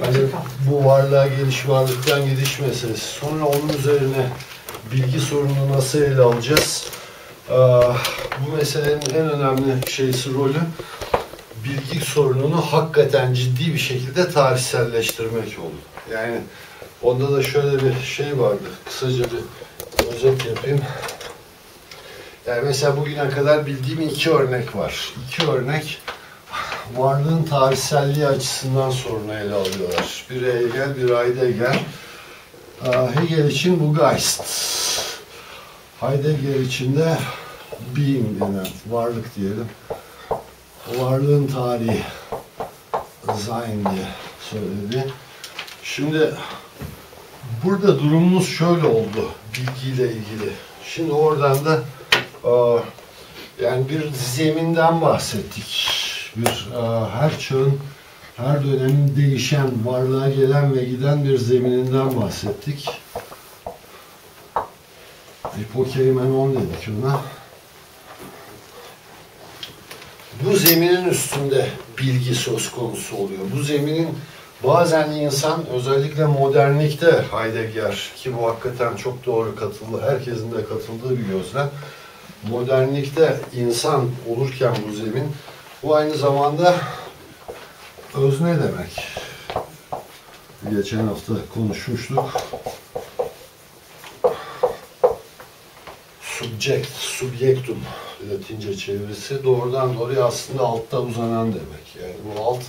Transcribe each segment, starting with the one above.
Hani bu varlığa geliş, varlıktan gidiş meselesi. Sonra onun üzerine bilgi sorununu nasıl ele alacağız? Ee, bu meselenin en önemli şeysi rolü bilgi sorununu hakikaten ciddi bir şekilde tarihselleştirmek oldu. Yani onda da şöyle bir şey vardı. Kısaca bir özet yapayım. Yani mesela bugüne kadar bildiğim iki örnek var. İki örnek varlığın tarihselliği açısından sorunu ele alıyorlar. Bir Hegel, bir Heidegger. Hegel için bu Geist. Heidegger için de being denen, varlık diyelim. Varlığın tarihi, Sein diye söyledi. Şimdi burada durumumuz şöyle oldu bilgiyle ilgili. Şimdi oradan da yani bir zeminden bahsettik. Bir her çağın, her dönemin değişen, varlığa gelen ve giden bir zemininden bahsettik. Hipokeimenon dedik ona. Bu zeminin üstünde bilgi söz konusu oluyor. Bu zeminin bazen insan özellikle modernlikte Heidegger ki bu hakikaten çok doğru katıldı, herkesin de katıldığı bir gözlem. Modernlikte insan olurken bu zemin bu aynı zamanda özne demek. Geçen hafta konuşmuştuk. Subject, subjektum Latince çevirisi doğrudan doğruya aslında altta uzanan demek. Yani bu alt,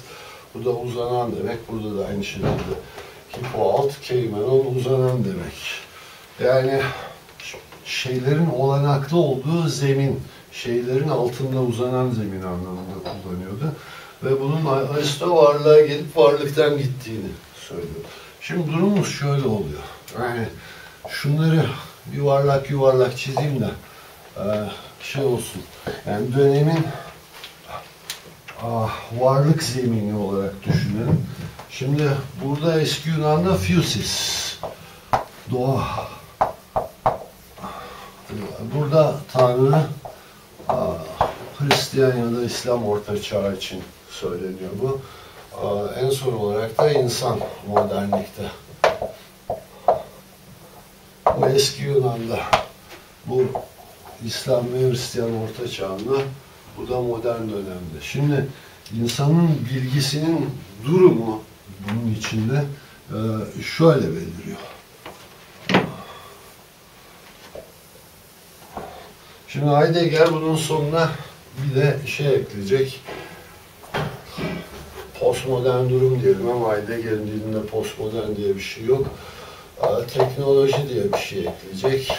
bu da uzanan demek. Burada da aynı şekilde hipo alt, keimenon uzanan demek. Yani şeylerin olanaklı olduğu zemin, şeylerin altında uzanan zemin anlamında kullanıyordu. Ve bunun Aristo varlığa gelip varlıktan gittiğini söylüyor. Şimdi durumumuz şöyle oluyor. Yani şunları yuvarlak yuvarlak çizeyim de e, şey olsun. Yani dönemin varlık zemini olarak düşünelim. Şimdi burada eski Yunan'da fusis, doğa. Burada Tanrı Hristiyan ya da İslam Orta Çağ için söyleniyor bu. En son olarak da insan modernlikte. Bu eski Yunan'da bu İslam ve Hristiyan Orta Çağ'ında bu da modern dönemde. Şimdi insanın bilgisinin durumu bunun içinde şöyle beliriyor. Şimdi Heidegger bunun sonuna bir de şey ekleyecek. Postmodern durum diyelim ama Heidegger'in dilinde postmodern diye bir şey yok. Teknoloji diye bir şey ekleyecek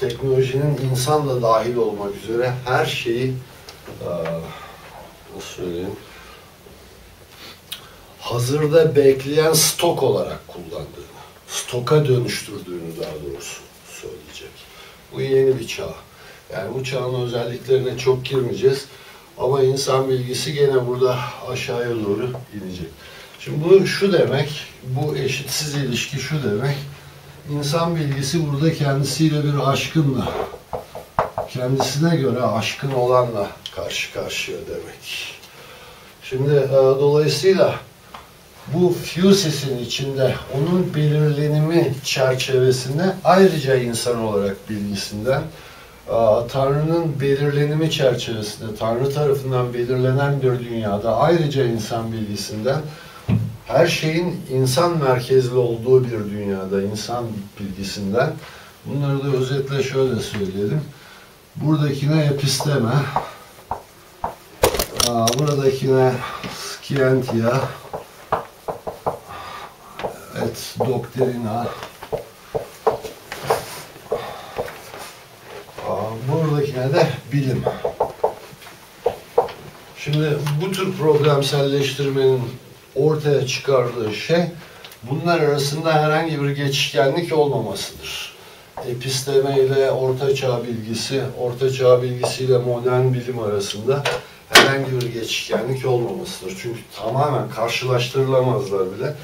teknolojinin insanla dahil olmak üzere her şeyi nasıl söyleyeyim hazırda bekleyen stok olarak kullandığını, stoka dönüştürdüğünü daha doğrusu söyleyecek. Bu yeni bir çağ. Yani bu çağın özelliklerine çok girmeyeceğiz. Ama insan bilgisi gene burada aşağıya doğru gidecek. Şimdi bu şu demek, bu eşitsiz ilişki şu demek İnsan bilgisi burada kendisiyle bir aşkınla, kendisine göre aşkın olanla karşı karşıya demek. Şimdi e, dolayısıyla bu Fuses'in içinde onun belirlenimi çerçevesinde ayrıca insan olarak bilgisinden e, Tanrı'nın belirlenimi çerçevesinde Tanrı tarafından belirlenen bir dünyada ayrıca insan bilgisinden her şeyin insan merkezli olduğu bir dünyada, insan bilgisinden bunları da özetle şöyle söyleyelim. Buradakine episteme, buradakine scientia, et doktrina, buradakine de bilim. Şimdi bu tür problemselleştirmenin ortaya çıkardığı şey bunlar arasında herhangi bir geçişkenlik olmamasıdır. Episteme ile orta çağ bilgisi, orta çağ bilgisiyle modern bilim arasında herhangi bir geçişkenlik olmamasıdır. Çünkü tamamen karşılaştırılamazlar bile.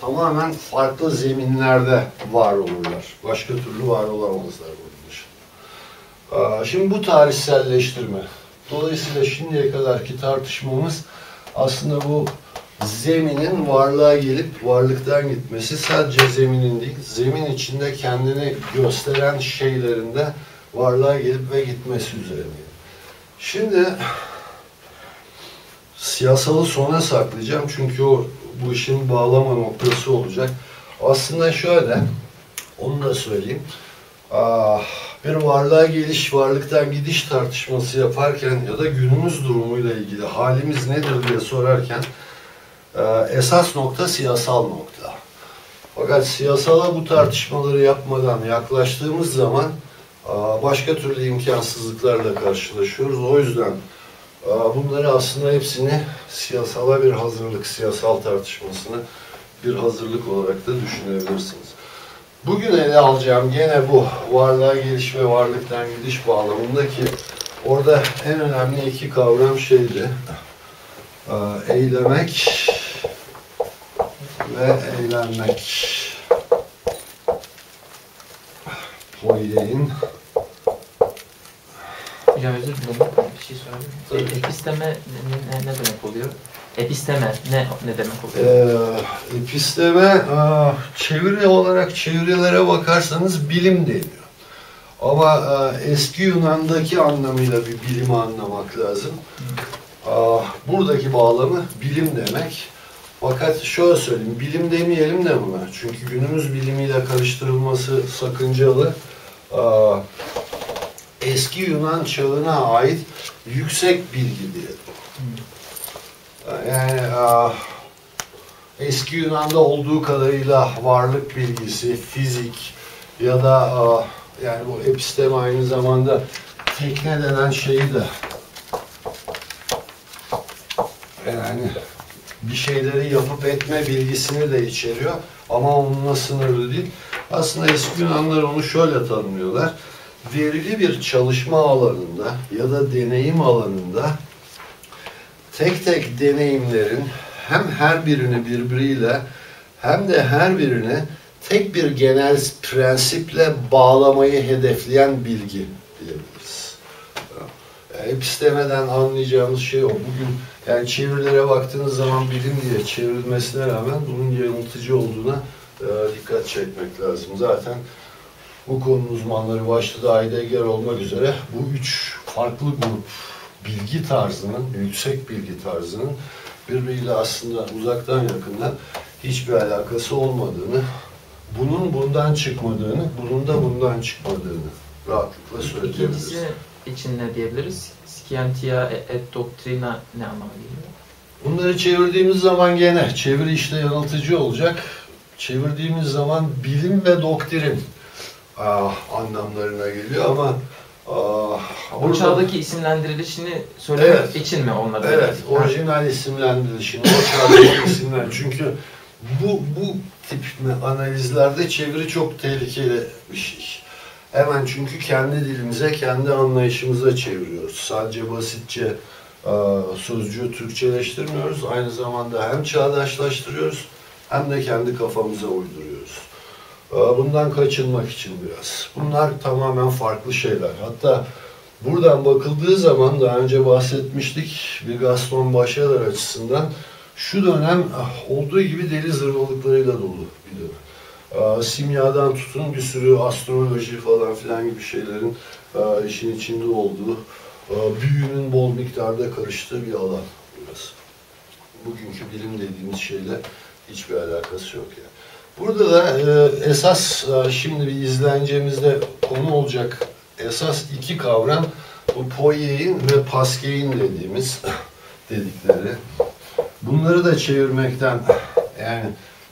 Tamamen farklı zeminlerde var olurlar. Başka türlü var olamazlar bunun dışında. Şimdi bu tarihselleştirme. Dolayısıyla şimdiye kadarki tartışmamız aslında bu zeminin varlığa gelip varlıktan gitmesi sadece zeminin değil, zemin içinde kendini gösteren şeylerinde varlığa gelip ve gitmesi üzerine. Şimdi siyasalı sona saklayacağım çünkü o bu işin bağlama noktası olacak. Aslında şöyle, onu da söyleyeyim. Ah, bir varlığa geliş, varlıktan gidiş tartışması yaparken ya da günümüz durumuyla ilgili halimiz nedir diye sorarken e, esas nokta siyasal nokta. Fakat siyasala bu tartışmaları yapmadan yaklaştığımız zaman başka türlü imkansızlıklarla karşılaşıyoruz. O yüzden bunları aslında hepsini siyasala bir hazırlık, siyasal tartışmasını bir hazırlık olarak da düşünebilirsiniz. Bugün ele alacağım gene bu varlığa geliş ve varlıktan gidiş bağlamındaki orada en önemli iki kavram şeydi. Eylemek ve eğlenmek. Poiein. Hocam özür dilerim. Bir şey sorabilir miyim? Episteme ne, ne demek oluyor? Episteme ne ne demek oluyor? Ee, episteme çeviri olarak çevirilere bakarsanız bilim deniyor. Ama e, eski Yunan'daki anlamıyla bir bilimi anlamak lazım. Buradaki bağlamı bilim demek. Fakat şöyle söyleyeyim, bilim demeyelim de buna. Çünkü günümüz bilimiyle karıştırılması sakıncalı. Eski Yunan çağına ait yüksek bilgi diyelim. Yani eski Yunan'da olduğu kadarıyla varlık bilgisi, fizik ya da yani bu episteme aynı zamanda tekne denen şeyi de yani bir şeyleri yapıp etme bilgisini de içeriyor. Ama onunla sınırlı değil. Aslında eski Yunanlar onu şöyle tanımlıyorlar. Verili bir çalışma alanında ya da deneyim alanında tek tek deneyimlerin hem her birini birbiriyle hem de her birini tek bir genel prensiple bağlamayı hedefleyen bilgi diyebiliriz. Epistemeden anlayacağımız şey o. Bugün yani çevirilere baktığınız zaman bilim diye çevrilmesine rağmen bunun yanıltıcı olduğuna e, dikkat çekmek lazım. Zaten bu konunun uzmanları başta da Heidegger olmak üzere bu üç farklı grup bilgi tarzının, yüksek bilgi tarzının birbiriyle aslında uzaktan yakından hiçbir alakası olmadığını, bunun bundan çıkmadığını, bunun da bundan çıkmadığını rahatlıkla söyleyebiliriz. İkincisi için ne diyebiliriz? Scientia et doctrina ne anlama geliyor? Bunları çevirdiğimiz zaman gene çeviri işte yanıltıcı olacak. Çevirdiğimiz zaman bilim ve doktrin ah, anlamlarına geliyor ama ah, o çağdaki isimlendirilişini söylemek evet, için mi onları? Evet, orijinal isimlendirilişini, o çağdaki isimler. Çünkü bu, bu tip analizlerde çeviri çok tehlikeli bir şey. Hemen çünkü kendi dilimize, kendi anlayışımıza çeviriyoruz. Sadece basitçe e, sözcüğü Türkçeleştirmiyoruz. Aynı zamanda hem çağdaşlaştırıyoruz hem de kendi kafamıza uyduruyoruz. E, bundan kaçınmak için biraz. Bunlar tamamen farklı şeyler. Hatta buradan bakıldığı zaman daha önce bahsetmiştik bir Gaston Bachelor açısından şu dönem ah, olduğu gibi deli zırvalıklarıyla dolu bir dönem simyadan tutun bir sürü astroloji falan filan gibi şeylerin işin içinde olduğu, büyünün bol miktarda karıştığı bir alan burası. Bugünkü bilim dediğimiz şeyle hiçbir alakası yok yani. Burada da esas şimdi bir izleneceğimizde konu olacak esas iki kavram bu Poyer'in ve Pascal'in dediğimiz dedikleri. Bunları da çevirmekten yani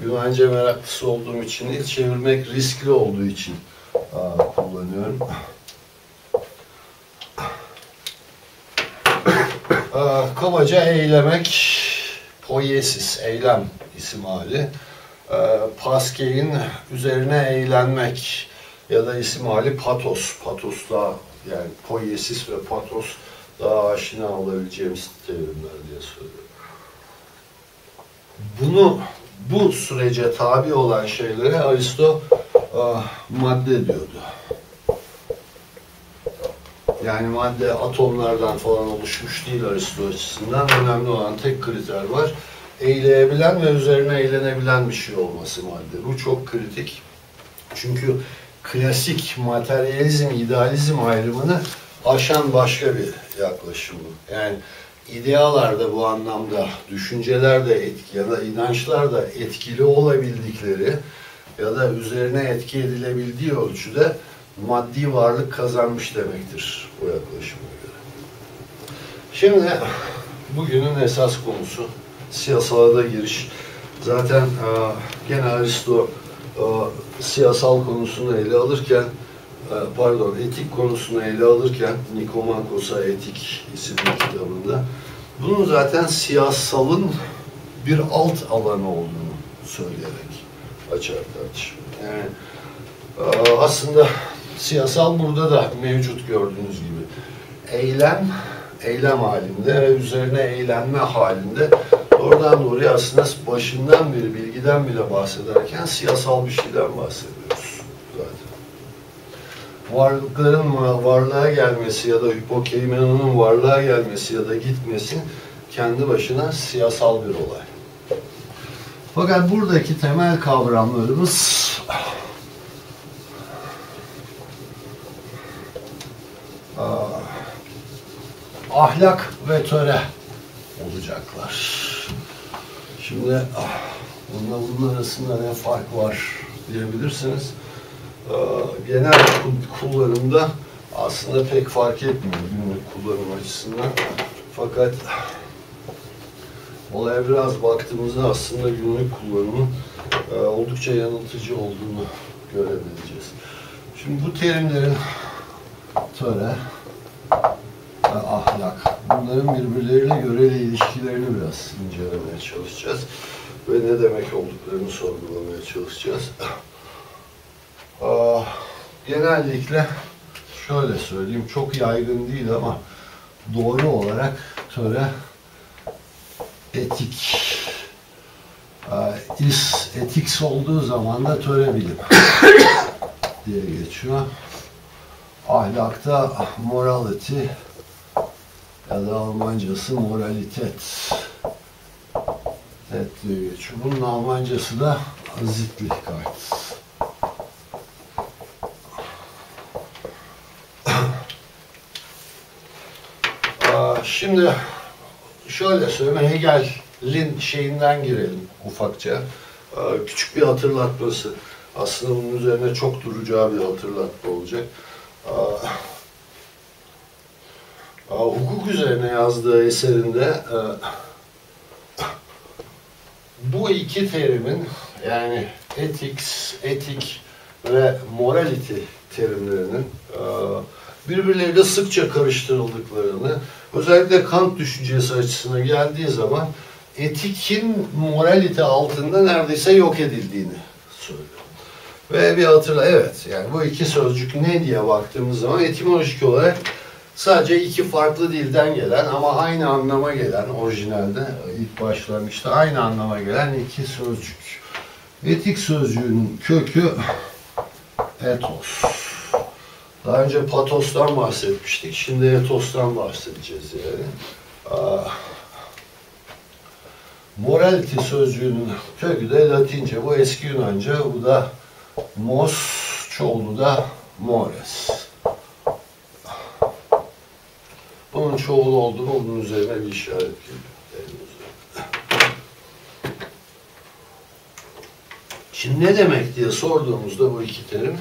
Yunanca meraklısı olduğum için değil, çevirmek riskli olduğu için aa, kullanıyorum. Aa, kabaca eylemek, poiesis, eylem isim hali. Pascal'in üzerine eğlenmek ya da isim hali patos. Patos daha yani poiesis ve patos daha aşina olabileceğimiz terimler diye söylüyorum. Bunu bu sürece tabi olan şeylere Aristo ah, madde diyordu. Yani madde atomlardan falan oluşmuş değil Aristo açısından. Önemli olan tek kriter var. Eğleyebilen ve üzerine eğlenebilen bir şey olması madde. Bu çok kritik. Çünkü klasik materyalizm, idealizm ayrımını aşan başka bir yaklaşım bu. Yani idealar da bu anlamda, düşünceler de etki ya da inançlar da etkili olabildikleri ya da üzerine etki edilebildiği ölçüde maddi varlık kazanmış demektir bu yaklaşıma göre. Şimdi bugünün esas konusu siyasala da giriş. Zaten e, gene Aristo e, siyasal konusunu ele alırken e, pardon etik konusunu ele alırken Nikomakos'a Etik isimli kitabında bunun zaten siyasalın bir alt alanı olduğunu söyleyerek açar tartışma. Yani aslında siyasal burada da mevcut gördüğünüz gibi. Eylem, eylem halinde ve üzerine eğlenme halinde oradan doğruya aslında başından beri bilgiden bile bahsederken siyasal bir şeyden bahsediyoruz zaten. Varlıkların varlığa gelmesi ya da hipokeimenonun varlığa gelmesi ya da gitmesi kendi başına siyasal bir olay. Fakat buradaki temel kavramlarımız ahlak ve töre olacaklar. Şimdi ah, bununla bunun arasında ne fark var diyebilirsiniz. Ee, genel kullanımda aslında pek fark etmiyor günlük kullanım açısından. Fakat olaya biraz baktığımızda aslında günlük kullanımın e, oldukça yanıltıcı olduğunu görebileceğiz. Şimdi bu terimlerin töre, ahlak. Bunların birbirleriyle göreli ilişkilerini biraz incelemeye çalışacağız. Ve ne demek olduklarını sorgulamaya çalışacağız. genellikle şöyle söyleyeyim, çok yaygın değil ama doğru olarak töre etik is etiks olduğu zaman da töre bilim diye geçiyor. Ahlakta morality ya da Almancası moralitet. Evet diye geçiyor. Bunun Almancası da Sittlichkeit. Şimdi şöyle söyleyeyim, Hegel'in şeyinden girelim ufakça. Küçük bir hatırlatması. Aslında bunun üzerine çok duracağı bir hatırlatma olacak hukuk üzerine yazdığı eserinde e, bu iki terimin yani ethics, etik ve morality terimlerinin e, birbirleriyle sıkça karıştırıldıklarını, özellikle Kant düşüncesi açısına geldiği zaman etikin moralite altında neredeyse yok edildiğini söylüyor. Ve bir hatırla, evet yani bu iki sözcük ne diye baktığımız zaman etimolojik olarak Sadece iki farklı dilden gelen ama aynı anlama gelen orijinalde ilk başlangıçta aynı anlama gelen iki sözcük. Etik sözcüğünün kökü etos. Daha önce patostan bahsetmiştik. Şimdi etostan bahsedeceğiz yani. morality sözcüğünün kökü de Latince. Bu eski Yunanca. Bu da mos, çoğulu da mores. Bunun çoğul olduğunu bunun üzerine bir işaret geliyor. Şimdi ne demek diye sorduğumuzda bu iki terim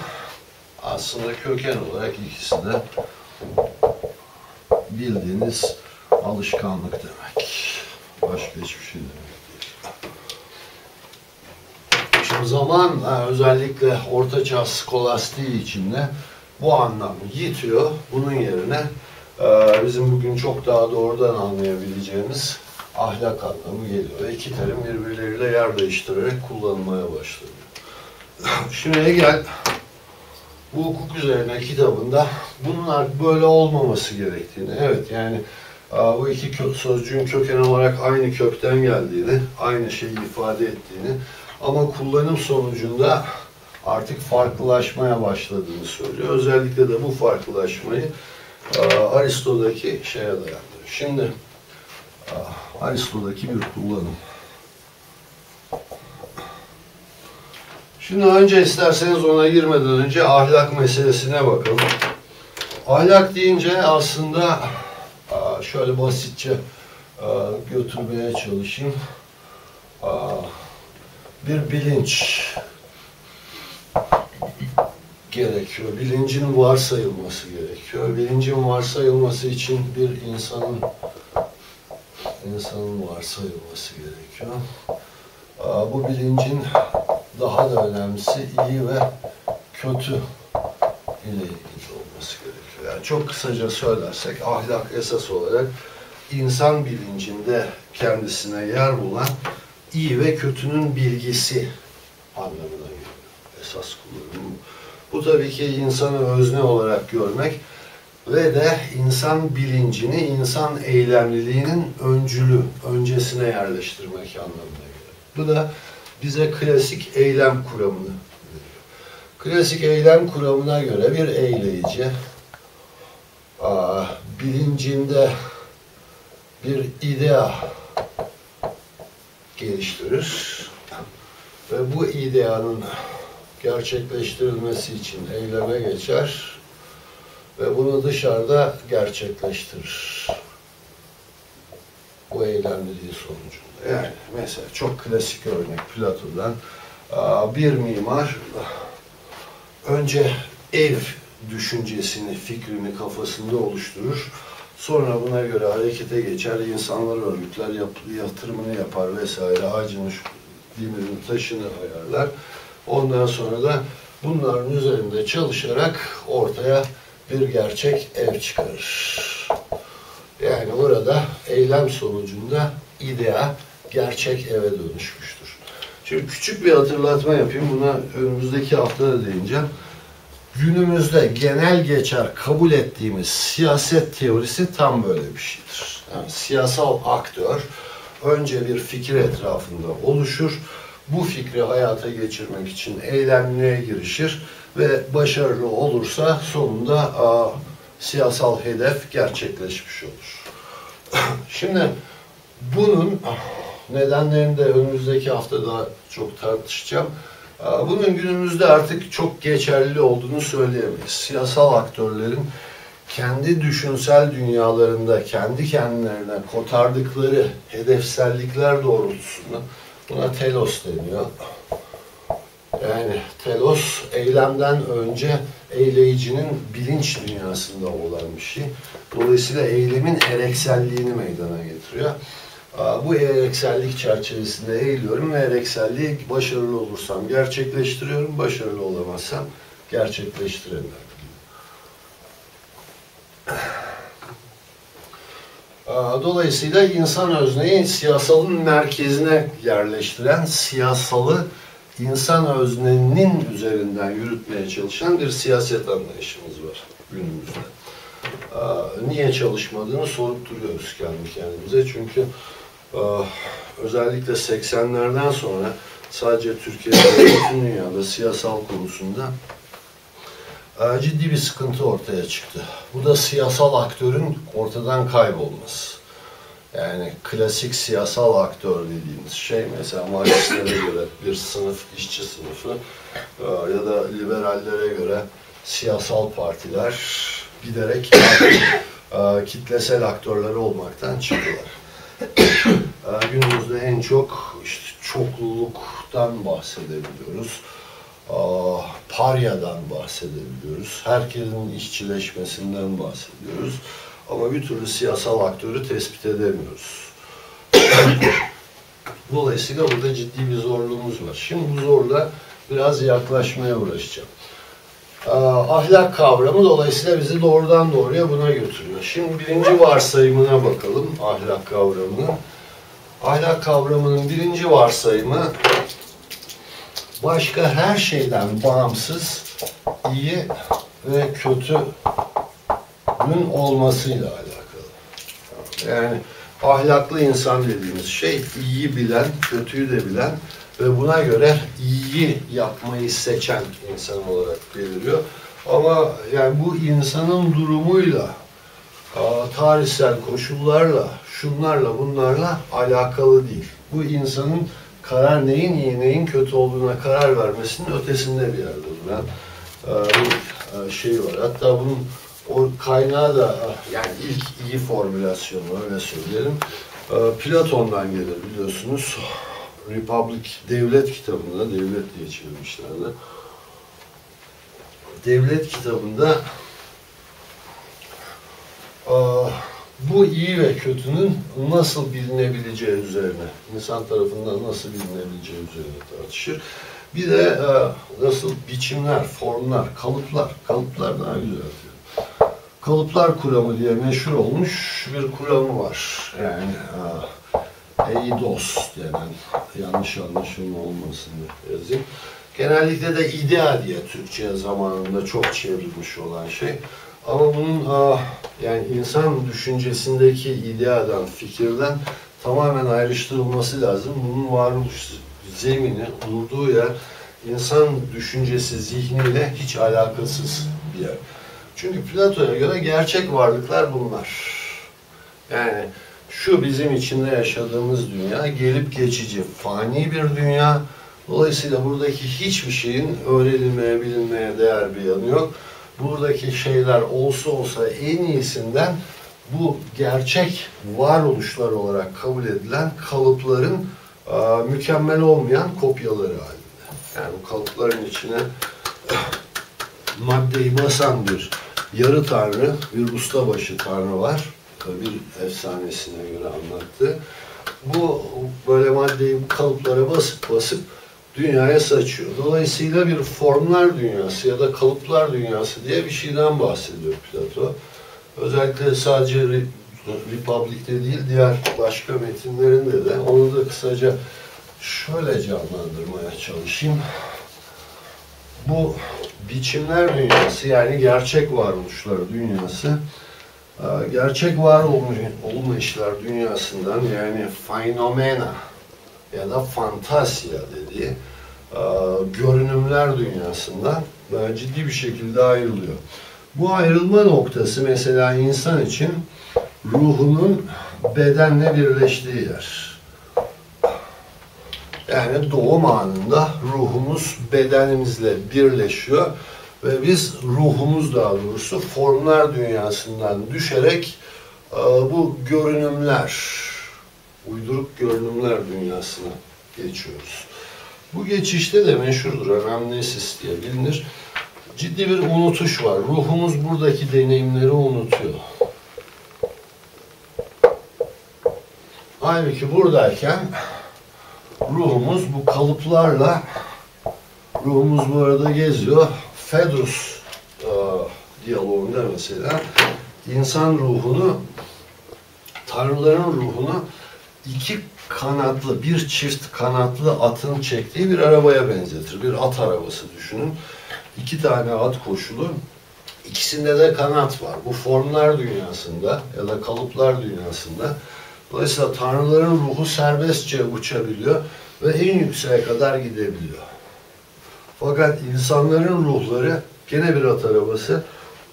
aslında köken olarak ikisi de bildiğiniz alışkanlık demek. Başka hiçbir şey demek değil. Şimdi zaman özellikle ortaçağ skolastiği içinde bu anlamı yitiyor. Bunun yerine bizim bugün çok daha doğrudan anlayabileceğimiz ahlak anlamı geliyor. İki terim birbirleriyle yer değiştirerek kullanılmaya başladı. Şimdi Hegel bu hukuk üzerine kitabında bunun böyle olmaması gerektiğini, evet yani bu iki kök, sözcüğün köken olarak aynı kökten geldiğini, aynı şeyi ifade ettiğini ama kullanım sonucunda artık farklılaşmaya başladığını söylüyor. Özellikle de bu farklılaşmayı Aristo'daki şeye dayanıyor. Şimdi Aristo'daki bir kullanım. Şimdi önce isterseniz ona girmeden önce ahlak meselesine bakalım. Ahlak deyince aslında şöyle basitçe götürmeye çalışayım. Bir bilinç gerekiyor. Bilincin varsayılması gerekiyor. Bilincin varsayılması için bir insanın insanın varsayılması gerekiyor. Bu bilincin daha da önemlisi iyi ve kötü ile ilgili olması gerekiyor. Yani çok kısaca söylersek ahlak esas olarak insan bilincinde kendisine yer bulan iyi ve kötünün bilgisi anlamına geliyor. Esas kullanımı. Tabii ki insanı özne olarak görmek ve de insan bilincini, insan eylemliliğinin öncülü, öncesine yerleştirmek anlamına geliyor. Bu da bize klasik eylem kuramını veriyor. Klasik eylem kuramına göre bir eyleyici bilincinde bir idea geliştirir ve bu ideanın gerçekleştirilmesi için eyleme geçer ve bunu dışarıda gerçekleştirir. Bu eylemliliği sonucunda. Yani mesela çok klasik örnek Platon'dan bir mimar önce ev düşüncesini, fikrini kafasında oluşturur. Sonra buna göre harekete geçer, insanlar örgütler, yatırımını yapar vesaire, ağacını, demirin taşını ayarlar. Ondan sonra da bunların üzerinde çalışarak ortaya bir gerçek ev çıkarır. Yani orada eylem sonucunda idea gerçek eve dönüşmüştür. Şimdi küçük bir hatırlatma yapayım. Buna önümüzdeki hafta da değineceğim. Günümüzde genel geçer kabul ettiğimiz siyaset teorisi tam böyle bir şeydir. Yani siyasal aktör önce bir fikir etrafında oluşur. Bu fikri hayata geçirmek için eylemliğe girişir ve başarılı olursa sonunda a, siyasal hedef gerçekleşmiş olur. Şimdi bunun nedenlerini de önümüzdeki hafta daha çok tartışacağım. Bunun günümüzde artık çok geçerli olduğunu söyleyemeyiz. Siyasal aktörlerin kendi düşünsel dünyalarında kendi kendilerine kotardıkları hedefsellikler doğrultusunda buna telos deniyor. Yani telos eylemden önce eyleyicinin bilinç dünyasında olan bir şey. Dolayısıyla eylemin erekselliğini meydana getiriyor. Bu ereksellik çerçevesinde eğiliyorum ve erekselliği başarılı olursam gerçekleştiriyorum, başarılı olamazsam gerçekleştiremiyorum. Dolayısıyla insan özneyi siyasalın merkezine yerleştiren, siyasalı insan öznenin üzerinden yürütmeye çalışan bir siyaset anlayışımız var günümüzde. Niye çalışmadığını sorup duruyoruz kendi kendimize. Çünkü özellikle 80'lerden sonra sadece Türkiye'de bütün dünyada siyasal konusunda ciddi bir sıkıntı ortaya çıktı. Bu da siyasal aktörün ortadan kaybolması. Yani klasik siyasal aktör dediğimiz şey mesela Marksistlere göre bir sınıf, işçi sınıfı e, ya da liberallere göre siyasal partiler giderek e, kitlesel aktörleri olmaktan çıktılar. E, günümüzde en çok işte çokluluktan bahsedebiliyoruz. Paryadan bahsedebiliyoruz. Herkesin işçileşmesinden bahsediyoruz. Ama bir türlü siyasal aktörü tespit edemiyoruz. Dolayısıyla burada ciddi bir zorluğumuz var. Şimdi bu zorla biraz yaklaşmaya uğraşacağım. Ahlak kavramı dolayısıyla bizi doğrudan doğruya buna götürüyor. Şimdi birinci varsayımına bakalım ahlak kavramının. Ahlak kavramının birinci varsayımı başka her şeyden bağımsız iyi ve kötü bunun olmasıyla alakalı. Yani ahlaklı insan dediğimiz şey iyi bilen, kötüyü de bilen ve buna göre iyi yapmayı seçen insan olarak beliriyor. Ama yani bu insanın durumuyla tarihsel koşullarla, şunlarla bunlarla alakalı değil. Bu insanın karar neyin iyi neyin kötü olduğuna karar vermesinin ötesinde bir yerde duran bir şey var. Hatta bunun o kaynağı da yani ilk iyi formülasyonu öyle söyleyelim. Platon'dan gelir biliyorsunuz. Republic Devlet kitabında, devlet diye çevirmişlerdi. Devlet kitabında bu iyi ve kötünün nasıl bilinebileceği üzerine, insan tarafından nasıl bilinebileceği üzerine tartışır. Bir de nasıl biçimler, formlar, kalıplar, kalıplar daha güzel diyor. Kalıplar kuramı diye meşhur olmuş bir kuramı var. Yani Eidos denen yanlış anlaşılma olmasın diye yazayım. Genellikle de idea diye Türkçe zamanında çok çevrilmiş olan şey. Ama bunun yani insan düşüncesindeki ideadan, fikirden tamamen ayrıştırılması lazım. Bunun varoluş zemini, durduğu yer insan düşüncesi zihniyle hiç alakasız bir yer. Çünkü Platon'a göre gerçek varlıklar bunlar. Yani şu bizim içinde yaşadığımız dünya gelip geçici, fani bir dünya. Dolayısıyla buradaki hiçbir şeyin öğrenilmeye, bilinmeye değer bir yanı yok. Buradaki şeyler olsa olsa en iyisinden bu gerçek varoluşlar olarak kabul edilen kalıpların a, mükemmel olmayan kopyaları halinde. Yani bu kalıpların içine maddeyi basan bir yarı tanrı, bir ustabaşı tanrı var bir efsanesine göre anlattı. Bu böyle maddeyi kalıplara basıp basıp dünyaya saçıyor. Dolayısıyla bir formlar dünyası ya da kalıplar dünyası diye bir şeyden bahsediyor Plato. Özellikle sadece Republic'te değil, diğer başka metinlerinde de onu da kısaca şöyle canlandırmaya çalışayım. Bu biçimler dünyası yani gerçek varoluşlar dünyası ee, gerçek var olmayışlar dünyasından yani fenomena ya da fantasya dediği e, görünümler dünyasından e, ciddi bir şekilde ayrılıyor. Bu ayrılma noktası mesela insan için ruhunun bedenle birleştiği yer. Yani doğum anında ruhumuz bedenimizle birleşiyor ve biz ruhumuz daha doğrusu formlar dünyasından düşerek e, bu görünümler, uyduruk görünümler dünyasına geçiyoruz. Bu geçişte de meşhurdur, anamnesis diye bilinir. Ciddi bir unutuş var. Ruhumuz buradaki deneyimleri unutuyor. Halbuki buradayken ruhumuz bu kalıplarla ruhumuz bu arada geziyor Fedrus e, diyaloğunda mesela insan ruhunu tanrıların ruhunu iki kanatlı, bir çift kanatlı atın çektiği bir arabaya benzetir. Bir at arabası düşünün. İki tane at koşulu. İkisinde de kanat var. Bu formlar dünyasında ya da kalıplar dünyasında. Dolayısıyla tanrıların ruhu serbestçe uçabiliyor ve en yükseğe kadar gidebiliyor. Fakat insanların ruhları gene bir at arabası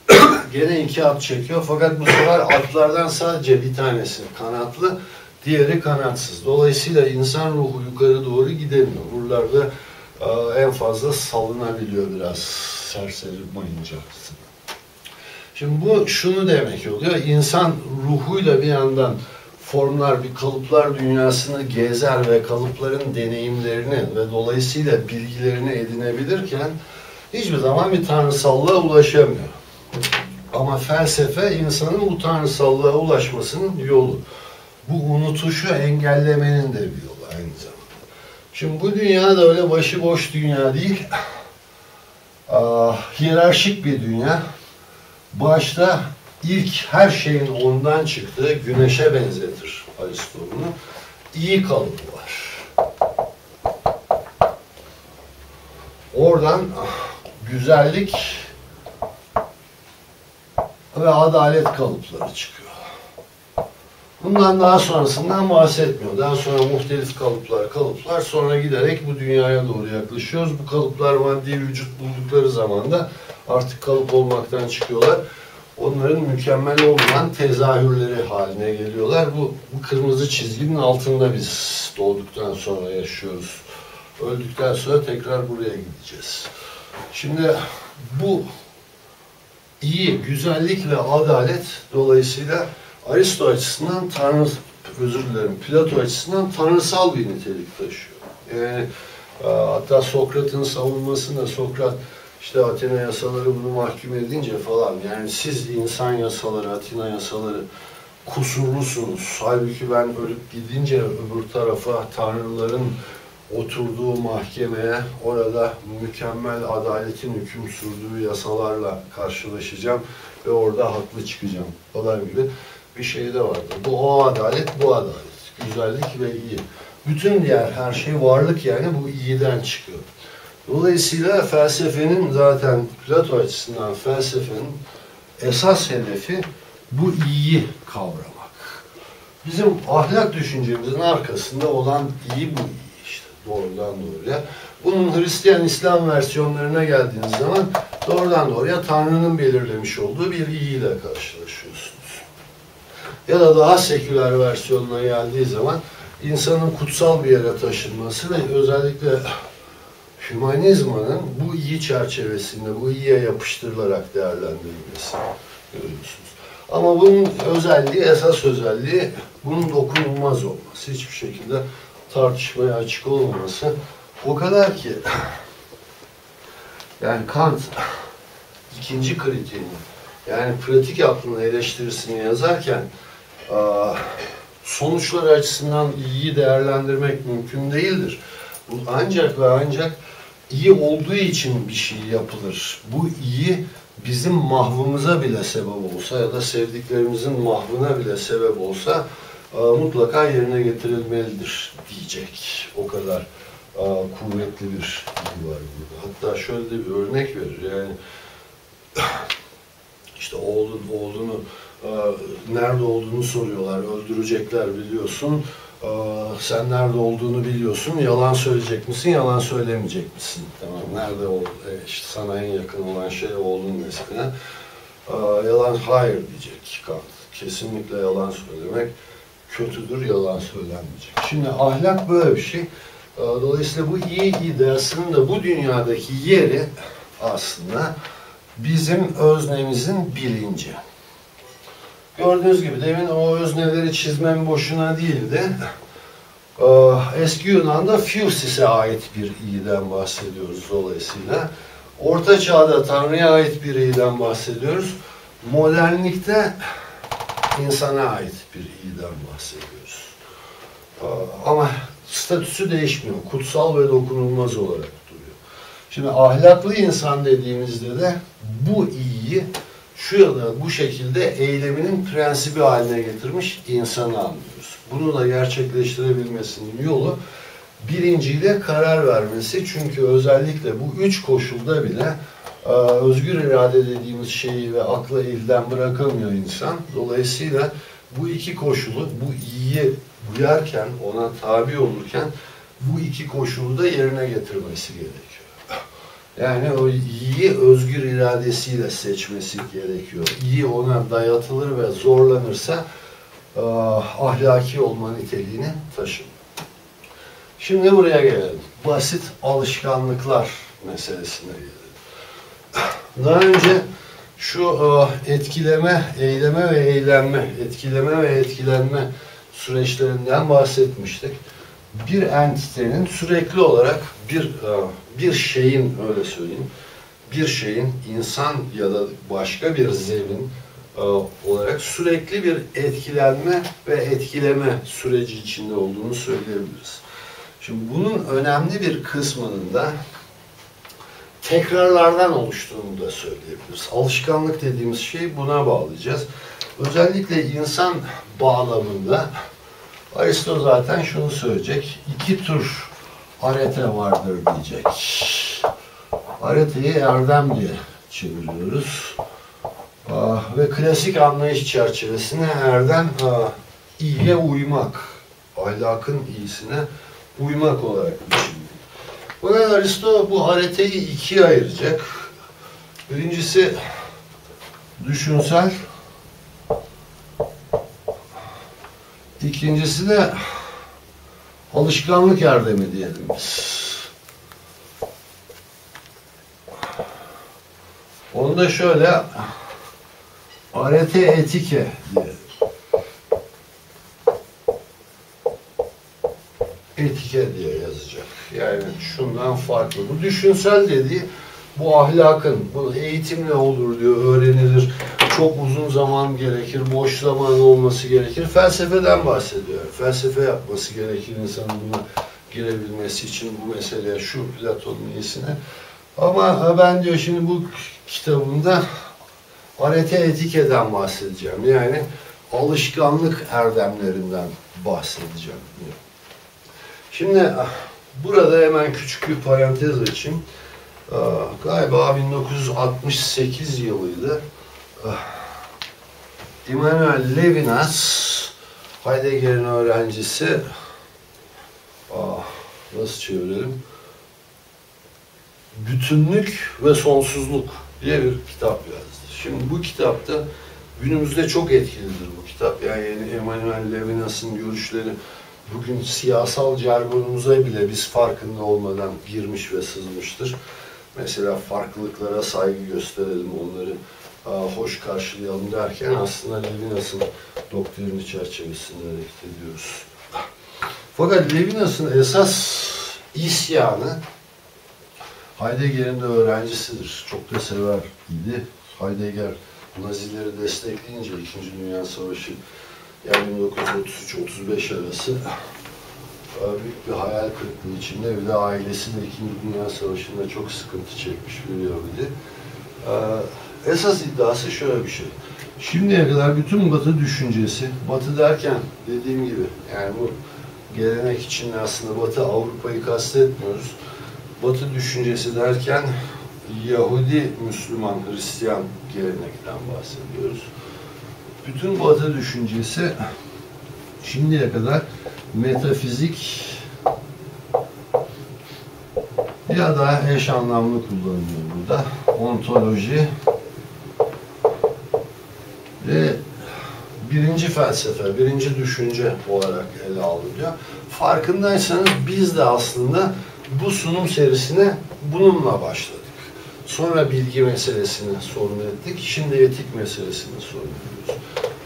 gene iki at çekiyor. Fakat bu sefer atlardan sadece bir tanesi kanatlı, diğeri kanatsız. Dolayısıyla insan ruhu yukarı doğru gidemiyor. Buralarda en fazla salınabiliyor biraz serseri mayınca. Şimdi bu şunu demek oluyor. İnsan ruhuyla bir yandan formlar, bir kalıplar dünyasını gezer ve kalıpların deneyimlerini ve dolayısıyla bilgilerini edinebilirken hiçbir zaman bir tanrısallığa ulaşamıyor. Ama felsefe insanın bu tanrısallığa ulaşmasının yolu. Bu unutuşu engellemenin de bir yolu aynı zamanda. Şimdi bu dünya da öyle başıboş dünya değil. Ah, hiyerarşik bir dünya. Başta ilk her şeyin ondan çıktığı güneşe benzetir Aristo'nun. İyi kalıbı var. Oradan güzellik ve adalet kalıpları çıkıyor. Bundan daha sonrasından bahsetmiyor. Daha sonra muhtelif kalıplar, kalıplar sonra giderek bu dünyaya doğru yaklaşıyoruz. Bu kalıplar maddi vücut buldukları zaman da artık kalıp olmaktan çıkıyorlar onların mükemmel olmayan tezahürleri haline geliyorlar. Bu, bu kırmızı çizginin altında biz doğduktan sonra yaşıyoruz. Öldükten sonra tekrar buraya gideceğiz. Şimdi bu iyi, güzellik ve adalet dolayısıyla Aristo açısından tanrı, özür dilerim, Plato açısından tanrısal bir nitelik taşıyor. Yani e, hatta Sokrat'ın savunmasında Sokrat işte Atina yasaları bunu mahkum edince falan yani siz insan yasaları, Atina yasaları kusurlusunuz. Halbuki ben ölüp gidince öbür tarafa tanrıların oturduğu mahkemeye orada mükemmel adaletin hüküm sürdüğü yasalarla karşılaşacağım ve orada haklı çıkacağım falan gibi bir şey de vardı. Bu o adalet, bu adalet. Güzellik ve iyi. Bütün diğer her şey varlık yani bu iyiden çıkıyor. Dolayısıyla felsefenin zaten Plato açısından felsefenin esas hedefi bu iyiyi kavramak. Bizim ahlak düşüncemizin arkasında olan iyi bu iyi işte doğrudan doğruya. Bunun Hristiyan İslam versiyonlarına geldiğiniz zaman doğrudan doğruya Tanrı'nın belirlemiş olduğu bir iyiyle karşılaşıyorsunuz. Ya da daha seküler versiyonuna geldiği zaman insanın kutsal bir yere taşınması ve özellikle hümanizmanın bu iyi çerçevesinde, bu iyiye yapıştırılarak değerlendirilmesi görüyorsunuz. Ama bunun özelliği, esas özelliği bunun dokunulmaz olması. Hiçbir şekilde tartışmaya açık olmaması. O kadar ki yani Kant ikinci kriterini yani pratik aklının eleştirisini yazarken sonuçlar açısından iyiyi değerlendirmek mümkün değildir. Bu ancak ve ancak iyi olduğu için bir şey yapılır. Bu iyi bizim mahvımıza bile sebep olsa ya da sevdiklerimizin mahvına bile sebep olsa mutlaka yerine getirilmelidir diyecek. O kadar kuvvetli bir iyi var burada. Hatta şöyle bir örnek verir. Yani işte oğlun oğlunu nerede olduğunu soruyorlar. Öldürecekler biliyorsun. Sen nerede olduğunu biliyorsun. Yalan söyleyecek misin? Yalan söylemeyecek misin? Tamam. Nerede o e, işte sana en yakın olan şey oğlun mesela. Yalan hayır diyecek Kant. Kesinlikle yalan söylemek kötüdür, yalan söylenmeyecek. Şimdi ahlak böyle bir şey. Dolayısıyla bu iyi ideasının da bu dünyadaki yeri aslında bizim öznemizin bilinci. Gördüğünüz gibi demin o özneleri çizmem boşuna değildi. Eski Yunan'da Fussis'e ait bir iyiden bahsediyoruz dolayısıyla. Orta Çağ'da Tanrı'ya ait bir iyiden bahsediyoruz. Modernlikte insana ait bir iyiden bahsediyoruz. Ama statüsü değişmiyor. Kutsal ve dokunulmaz olarak duruyor. Şimdi ahlaklı insan dediğimizde de bu iyiyi şu ya da bu şekilde eyleminin prensibi haline getirmiş insanı anlıyoruz. Bunu da gerçekleştirebilmesinin yolu birinciyle karar vermesi. Çünkü özellikle bu üç koşulda bile e, özgür irade dediğimiz şeyi ve akla elden bırakamıyor insan. Dolayısıyla bu iki koşulu, bu iyiyi duyarken, ona tabi olurken bu iki koşulu da yerine getirmesi gerekiyor. Yani o iyi özgür iradesiyle seçmesi gerekiyor. İyi ona dayatılır ve zorlanırsa ah, ahlaki olma niteliğini taşır. Şimdi buraya gelelim. Basit alışkanlıklar meselesine gelelim. Daha önce şu ah, etkileme, eyleme ve eğlenme, etkileme ve etkilenme süreçlerinden bahsetmiştik bir entitenin sürekli olarak bir e, bir şeyin öyle söyleyeyim bir şeyin insan ya da başka bir zevin e, olarak sürekli bir etkilenme ve etkileme süreci içinde olduğunu söyleyebiliriz. Şimdi bunun önemli bir kısmının da tekrarlardan oluştuğunu da söyleyebiliriz. Alışkanlık dediğimiz şey buna bağlayacağız. Özellikle insan bağlamında Aristo zaten şunu söyleyecek. İki tür arete vardır diyecek. Areteyi erdem diye çeviriyoruz. Ah, ve klasik anlayış çerçevesine erdem ah, iyiye uymak, ahlakın iyisine uymak olarak düşünülüyor. Buna Aristo bu areteyi ikiye ayıracak. Birincisi düşünsel. İkincisi de alışkanlık erdemi diyelim biz. Onu da şöyle arete etike diyelim. Etike diye yazacak. Yani şundan farklı. Bu düşünsel dediği bu ahlakın, bu eğitimle olur diyor, öğrenilir. Çok uzun zaman gerekir, boş zaman olması gerekir. Felsefeden bahsediyor. Felsefe yapması gerekir insanın buna girebilmesi için bu meseleye, şu Platon'un iyisine. Ama ben diyor şimdi bu kitabımda arete etikeden bahsedeceğim. Yani alışkanlık erdemlerinden bahsedeceğim diyor. Şimdi burada hemen küçük bir parantez açayım. Galiba 1968 yılıydı. Immanuel Levinas, Heidegger'in öğrencisi, ah, nasıl çevirelim? Bütünlük ve Sonsuzluk diye bir kitap yazdı. Şimdi bu kitapta günümüzde çok etkilidir bu kitap. Yani Emmanuel Levinas'ın görüşleri bugün siyasal jargonumuza bile biz farkında olmadan girmiş ve sızmıştır. Mesela farklılıklara saygı gösterelim, onları hoş karşılayalım derken aslında Levinas'ın doktrini çerçevesinde hareket ediyoruz. Fakat Levinas'ın esas isyanı Heidegger'in de öğrencisidir. Çok da sever idi. Heidegger Nazileri destekleyince İkinci Dünya Savaşı yani 1933-35 arası e, büyük bir hayal kırıklığı içinde bir de ailesi de İkinci Dünya Savaşı'nda çok sıkıntı çekmiş bir Yahudi. Esas iddiası şöyle bir şey. Şimdiye kadar bütün Batı düşüncesi, Batı derken dediğim gibi yani bu gelenek içinde aslında Batı Avrupa'yı kastetmiyoruz. Batı düşüncesi derken Yahudi, Müslüman, Hristiyan gelenekten bahsediyoruz. Bütün Batı düşüncesi şimdiye kadar metafizik ya da eş anlamlı kullanılıyor burada. Ontoloji ve birinci felsefe, birinci düşünce olarak ele alınıyor. Farkındaysanız biz de aslında bu sunum serisine bununla başladık. Sonra bilgi meselesini sorun ettik. Şimdi etik meselesini sorun ediyoruz.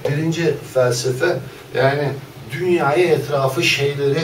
Birinci felsefe yani dünyayı etrafı şeyleri